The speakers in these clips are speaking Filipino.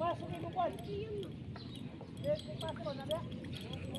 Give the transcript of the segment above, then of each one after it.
Passa subir no quartinho. passa eu passar, né?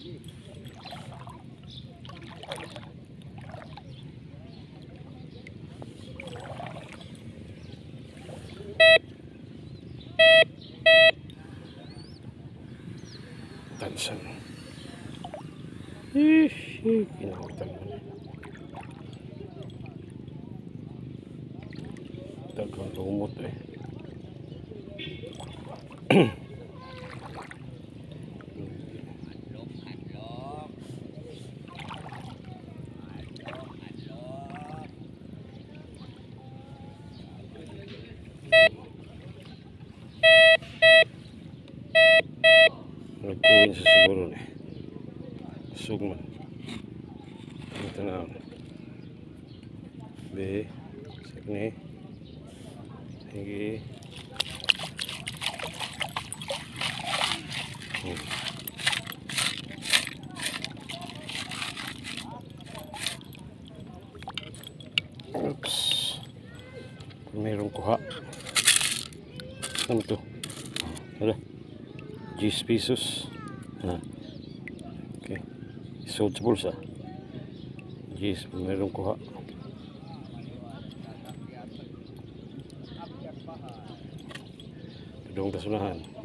Tansan. Eh, kinakutan mo na. Dagang lumot eh. Nagkuhin sa siguro ni. Sugman. Ito na. Be. Sige. Sige. Hmm. Mayroong kuha. Ano to? Wala. 10 pesos. Ha. Okay. Sold sa bulsa. 10. Meron kuha. Tudong kasunahan.